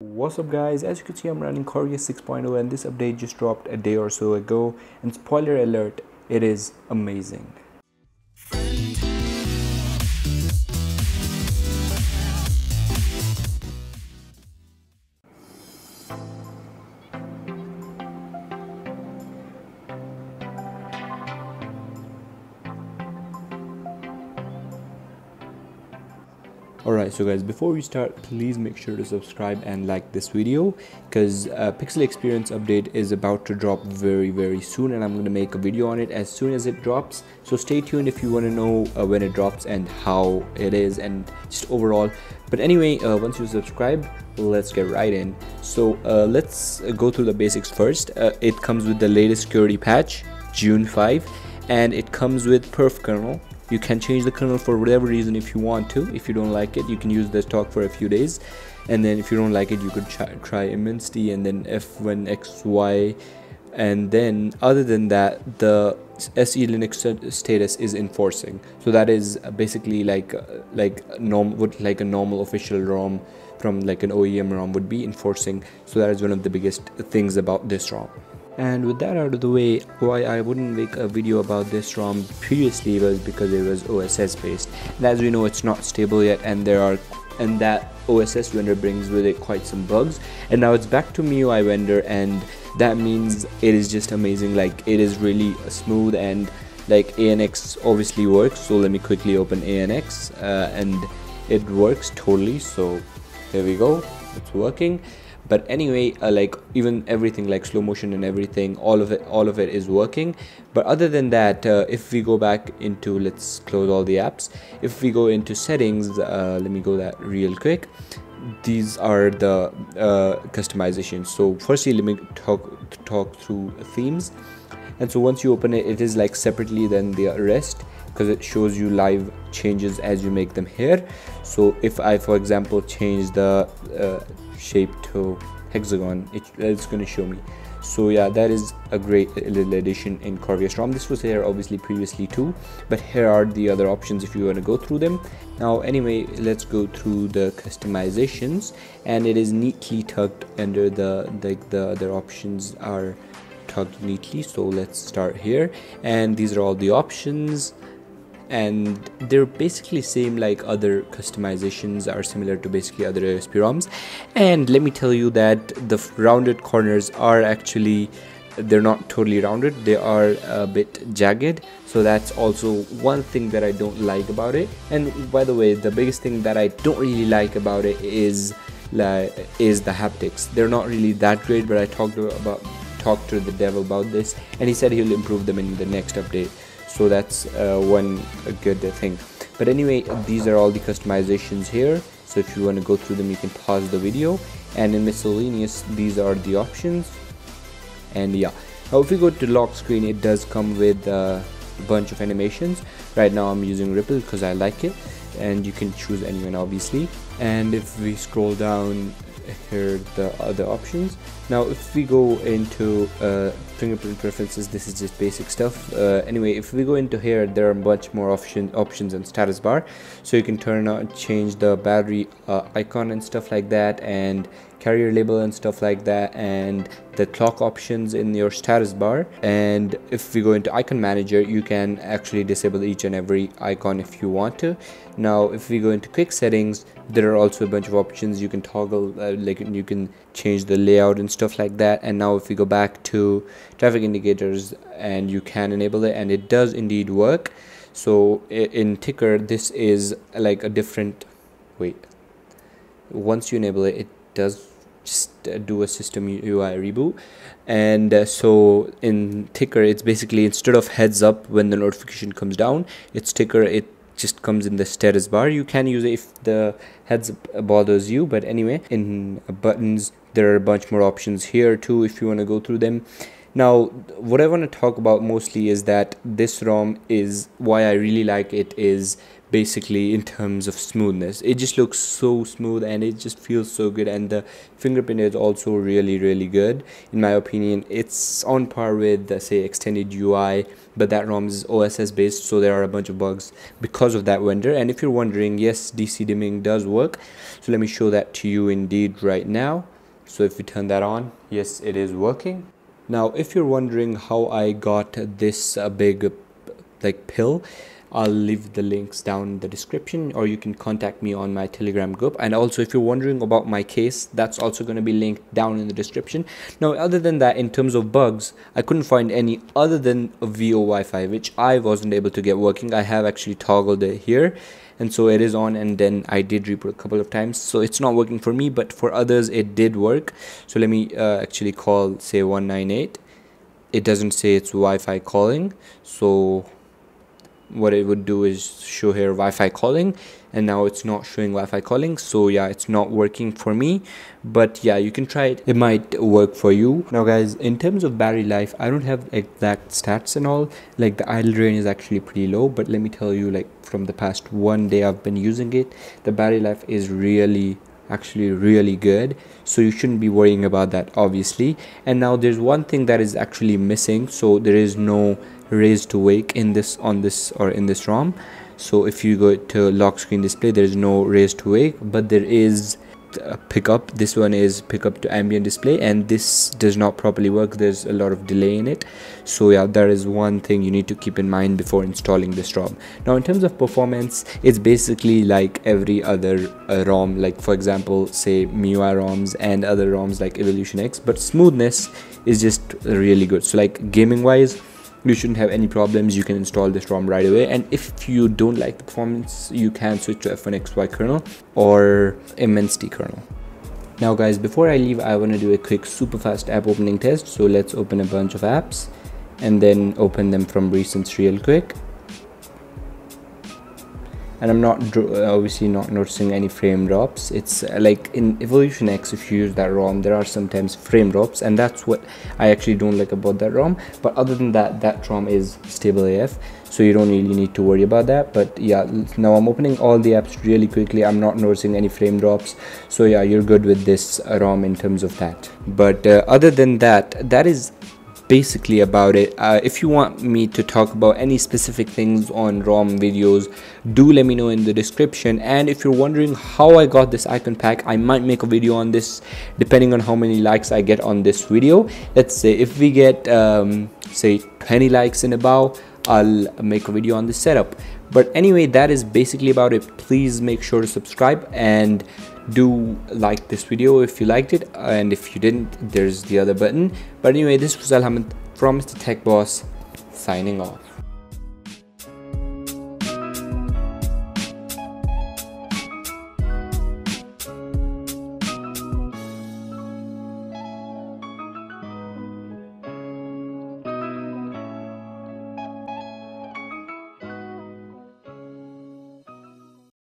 What's up guys, as you can see I'm running Corvus 6.0 and this update just dropped a day or so ago and spoiler alert, it is amazing. Alright, so guys, before we start, please make sure to subscribe and like this video because uh, Pixel Experience update is about to drop very, very soon, and I'm going to make a video on it as soon as it drops. So stay tuned if you want to know uh, when it drops and how it is, and just overall. But anyway, uh, once you subscribe, let's get right in. So uh, let's go through the basics first. Uh, it comes with the latest security patch, June 5, and it comes with perf kernel you can change the kernel for whatever reason if you want to. If you don't like it you can use the stock for a few days. And then if you don't like it you could try, try immensity and then f1xy and then other than that the SE Linux status is enforcing. So that is basically like like norm would like a normal official ROM from like an OEM ROM would be enforcing. So that is one of the biggest things about this ROM and with that out of the way why I wouldn't make a video about this ROM previously was because it was OSS based. And as we know it's not stable yet and there are and that OSS vendor brings with it quite some bugs. And now it's back to MIUI vendor and that means it is just amazing. Like it is really smooth and like ANX obviously works so let me quickly open ANX uh, and it works totally. So there we go. It's working but anyway uh, like even everything like slow motion and everything all of it all of it is working. But other than that uh, if we go back into let's close all the apps. If we go into settings uh, let me go that real quick. These are the uh, customizations. So firstly let me talk talk through themes. And so once you open it it is like separately than the rest because it shows you live changes as you make them here. So if i for example change the shape to hexagon it, it's going to show me. So yeah that is a great little addition in Corvus ROM. This was here obviously previously too but here are the other options if you want to go through them. Now anyway let's go through the customizations and it is neatly tucked under the the, the other options are tucked neatly so let's start here. And these are all the options and they're basically same like other customizations are similar to basically other AOSP ROMs. And let me tell you that the rounded corners are actually they're not totally rounded. They are a bit jagged. So that's also one thing that I don't like about it. And by the way the biggest thing that I don't really like about it is like is the haptics. They're not really that great but I talked about talked to the dev about this. And he said he'll improve them in the next update so that's uh, one good thing. But anyway these are all the customizations here. So if you want to go through them you can pause the video. And in miscellaneous these are the options. And yeah now if we go to lock screen it does come with a bunch of animations. Right now I'm using Ripple because I like it. And you can choose anyone obviously. And if we scroll down here the other options. Now if we go into uh, fingerprint preferences this is just basic stuff. Uh, anyway if we go into here there are much more option options and status bar. So you can turn on change the battery uh, icon and stuff like that and carrier label and stuff like that and the clock options in your status bar. And if we go into icon manager you can actually disable each and every icon if you want to. Now if we go into quick settings there are also a bunch of options. You can toggle uh, like you can change the layout and stuff like that. And now if we go back to traffic indicators and you can enable it and it does indeed work. So in ticker this is like a different wait. Once you enable it it does just uh, do a system UI reboot. And uh, so in ticker it's basically instead of heads up when the notification comes down it's ticker it just comes in the status bar. You can use it if the heads up bothers you but anyway in buttons there are a bunch more options here too if you want to go through them. Now what i want to talk about mostly is that this rom is why i really like it is basically in terms of smoothness. It just looks so smooth and it just feels so good and the fingerprint is also really really good. In my opinion it's on par with the say extended ui but that rom is oss based so there are a bunch of bugs because of that vendor. And if you're wondering yes dc dimming does work. So let me show that to you indeed right now. So if you turn that on yes it is working. Now if you're wondering how i got this uh, big like pill I'll leave the links down in the description or you can contact me on my telegram group. And also if you're wondering about my case that's also going to be linked down in the description. Now other than that in terms of bugs I couldn't find any other than a VO Wi-Fi which I wasn't able to get working. I have actually toggled it here and so it is on and then I did reboot a couple of times. So it's not working for me but for others it did work. So let me uh, actually call say 198 it doesn't say it's Wi-Fi calling so what it would do is show here Wi-Fi calling and now it's not showing Wi-Fi calling so yeah it's not working for me. But yeah you can try it. It might work for you. Now guys in terms of battery life I don't have exact stats and all. Like the idle range is actually pretty low but let me tell you like from the past one day I've been using it the battery life is really actually really good. So you shouldn't be worrying about that obviously. And now there's one thing that is actually missing. So there is no raise to wake in this on this or in this ROM. So if you go to lock screen display there is no raise to wake but there is pickup this one is pickup to ambient display and this does not properly work. There's a lot of delay in it. So yeah that is one thing you need to keep in mind before installing this ROM. Now in terms of performance it's basically like every other uh, ROM like for example say MIUI ROMs and other ROMs like Evolution X but smoothness is just really good. So like gaming wise you shouldn't have any problems. You can install this rom right away. And if you don't like the performance you can switch to f1xy kernel or immensity kernel. Now guys before i leave i want to do a quick super fast app opening test. So let's open a bunch of apps and then open them from recents real quick and I'm not obviously not noticing any frame drops. It's uh, like in Evolution X if you use that ROM there are sometimes frame drops and that's what I actually don't like about that ROM. But other than that that ROM is stable AF so you don't really need to worry about that. But yeah now I'm opening all the apps really quickly. I'm not noticing any frame drops. So yeah you're good with this ROM in terms of that. But uh, other than that that is basically about it. Uh, if you want me to talk about any specific things on rom videos do let me know in the description. And if you're wondering how i got this icon pack i might make a video on this depending on how many likes i get on this video. Let's say if we get um, say 20 likes in about i'll make a video on this setup but anyway that is basically about it. Please make sure to subscribe and do like this video if you liked it. And if you didn't there's the other button. But anyway this was Fuzail Hamid from Mr. Tech Boss signing off